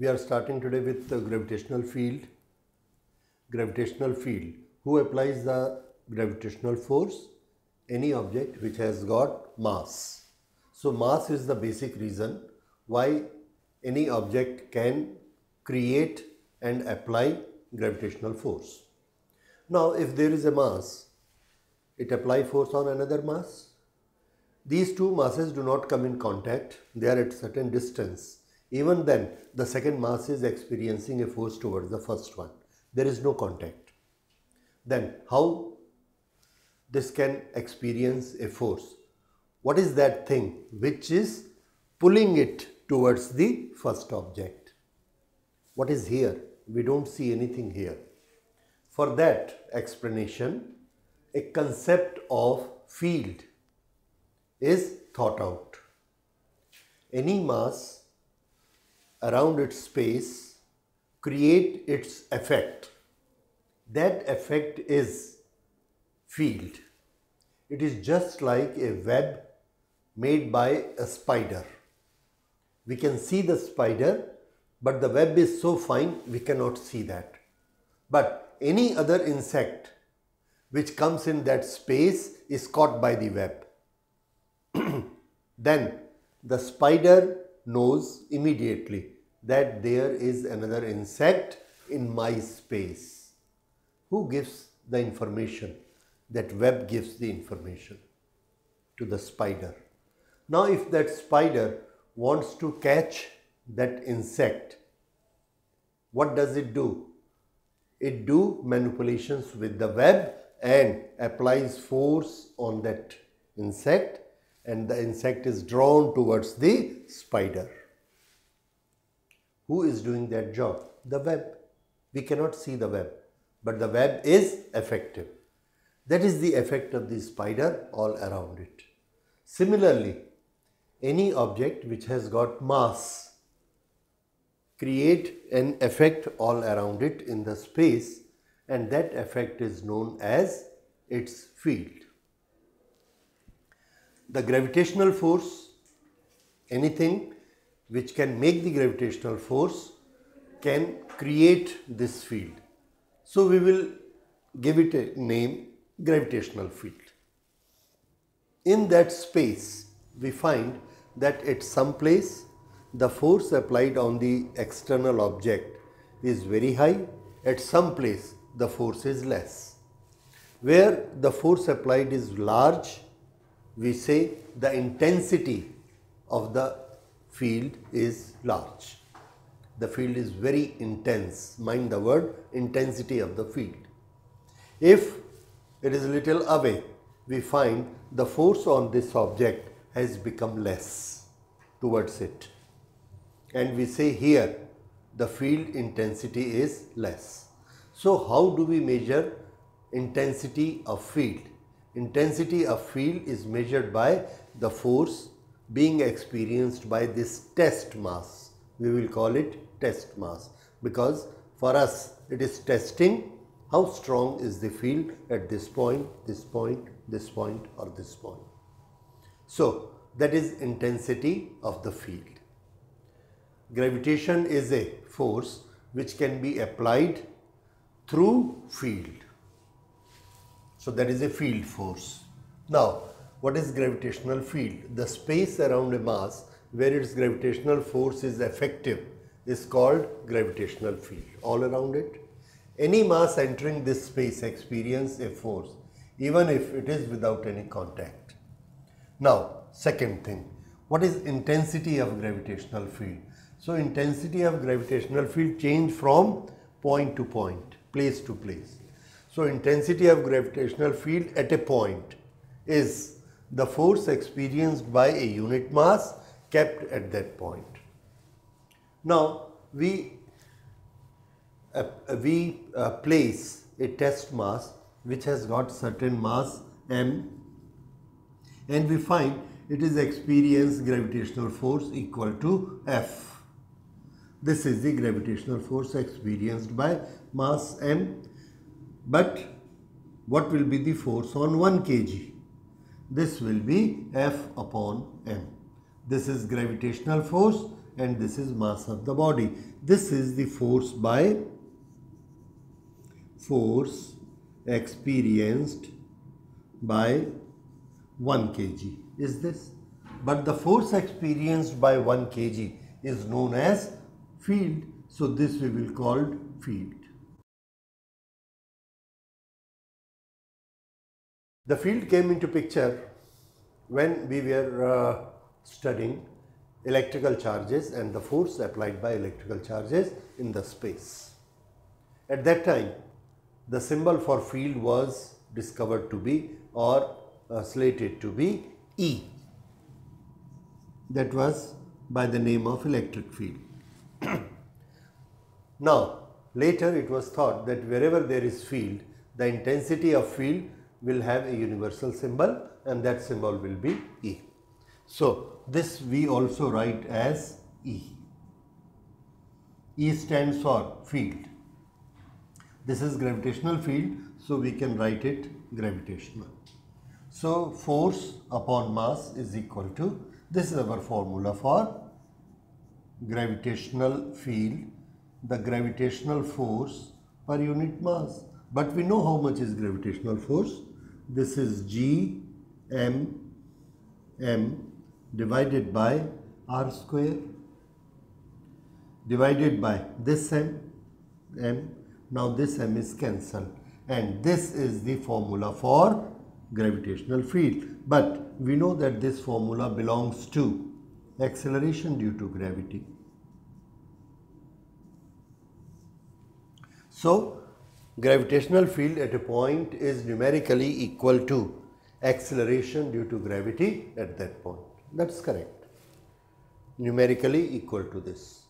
We are starting today with the gravitational field. Gravitational field. Who applies the gravitational force? Any object which has got mass. So mass is the basic reason why any object can create and apply gravitational force. Now if there is a mass, it apply force on another mass. These two masses do not come in contact, they are at certain distance. Even then, the second mass is experiencing a force towards the first one. There is no contact. Then how this can experience a force? What is that thing which is pulling it towards the first object? What is here? We don't see anything here. For that explanation, a concept of field is thought out. Any mass around its space create its effect. That effect is field. It is just like a web made by a spider. We can see the spider, but the web is so fine we cannot see that. But any other insect which comes in that space is caught by the web. then the spider knows immediately that there is another insect in my space. Who gives the information? That web gives the information to the spider. Now if that spider wants to catch that insect, what does it do? It do manipulations with the web and applies force on that insect and the insect is drawn towards the spider. Who is doing that job? The web. We cannot see the web, but the web is effective. That is the effect of the spider all around it. Similarly, any object which has got mass create an effect all around it in the space and that effect is known as its field. The gravitational force, anything which can make the gravitational force can create this field. So we will give it a name gravitational field. In that space, we find that at some place the force applied on the external object is very high, at some place the force is less. Where the force applied is large, we say the intensity of the field is large. The field is very intense. Mind the word intensity of the field. If it is a little away, we find the force on this object has become less towards it. And we say here the field intensity is less. So how do we measure intensity of field? Intensity of field is measured by the force being experienced by this test mass. We will call it test mass because for us it is testing how strong is the field at this point, this point, this point or this point. So that is intensity of the field. Gravitation is a force which can be applied through field. So that is a field force. Now, what is gravitational field? The space around a mass where its gravitational force is effective is called gravitational field. All around it. Any mass entering this space experience a force even if it is without any contact. Now, second thing, what is intensity of gravitational field? So, intensity of gravitational field change from point to point, place to place. So, intensity of gravitational field at a point is the force experienced by a unit mass kept at that point. Now, we, uh, we uh, place a test mass which has got certain mass m and we find it is experienced gravitational force equal to F. This is the gravitational force experienced by mass m but what will be the force on 1 kg? This will be F upon m. This is gravitational force and this is mass of the body. This is the force by force experienced by 1 kg is this. But the force experienced by 1 kg is known as field. So this we will call field. The field came into picture when we were uh, studying electrical charges and the force applied by electrical charges in the space. At that time, the symbol for field was discovered to be or uh, slated to be E. That was by the name of electric field. now, later it was thought that wherever there is field, the intensity of field will have a universal symbol and that symbol will be E. So, this we also write as E. E stands for field. This is gravitational field, so we can write it gravitational. So, force upon mass is equal to, this is our formula for gravitational field, the gravitational force per unit mass. But we know how much is gravitational force. This is G m m divided by r square divided by this m m. Now this m is cancelled. And this is the formula for gravitational field. But we know that this formula belongs to acceleration due to gravity. So gravitational field at a point is numerically equal to acceleration due to gravity at that point. That's correct. Numerically equal to this.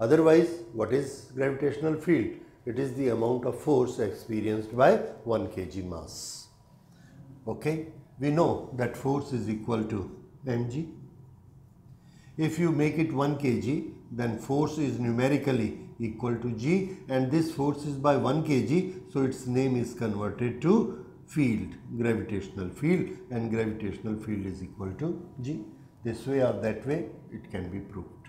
Otherwise, what is gravitational field? It is the amount of force experienced by 1 kg mass. Okay, we know that force is equal to mg. If you make it 1 kg, then force is numerically equal to g and this force is by 1 kg, so its name is converted to field, gravitational field and gravitational field is equal to G. This way or that way it can be proved.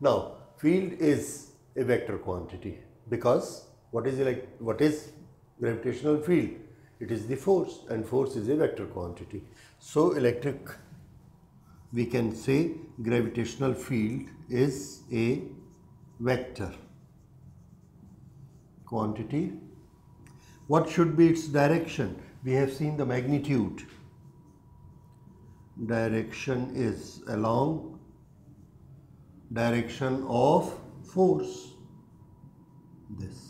Now field is a vector quantity because what is like what is gravitational field? It is the force and force is a vector quantity. So electric we can say gravitational field is a vector quantity what should be its direction? We have seen the magnitude. Direction is along direction of force. This.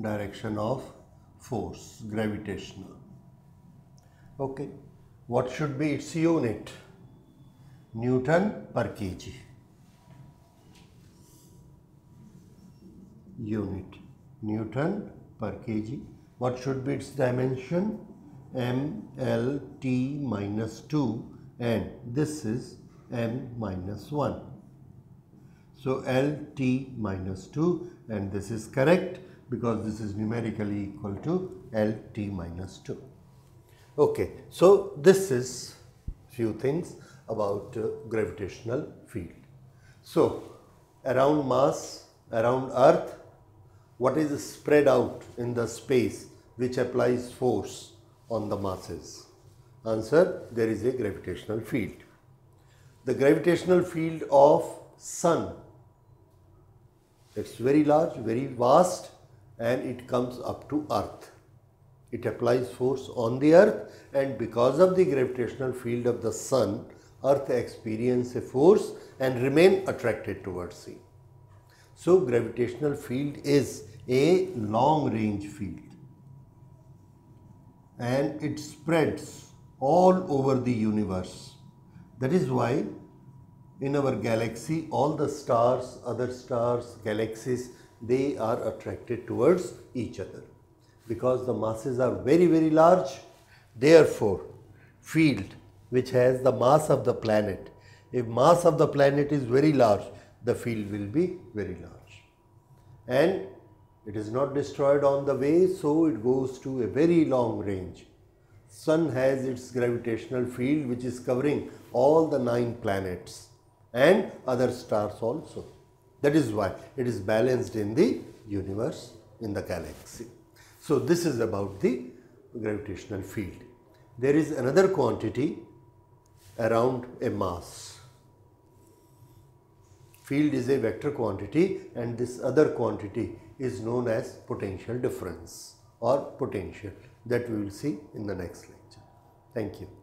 Direction of force, gravitational. Okay. What should be its unit? Newton per kg. unit Newton per kg. What should be its dimension? MLT minus 2 and this is M minus 1. So LT minus 2 and this is correct because this is numerically equal to LT minus 2. Okay, so this is few things about uh, gravitational field. So around mass, around earth what is spread out in the space which applies force on the masses? Answer, there is a gravitational field. The gravitational field of sun, it's very large, very vast and it comes up to earth. It applies force on the earth and because of the gravitational field of the sun, earth experience a force and remain attracted towards it. So gravitational field is a long range field and it spreads all over the universe. That is why in our galaxy all the stars, other stars, galaxies they are attracted towards each other because the masses are very very large therefore field which has the mass of the planet if mass of the planet is very large the field will be very large and it is not destroyed on the way, so it goes to a very long range. Sun has its gravitational field which is covering all the nine planets and other stars also. That is why it is balanced in the universe, in the galaxy. So this is about the gravitational field. There is another quantity around a mass. Field is a vector quantity and this other quantity is known as potential difference or potential that we will see in the next lecture. Thank you.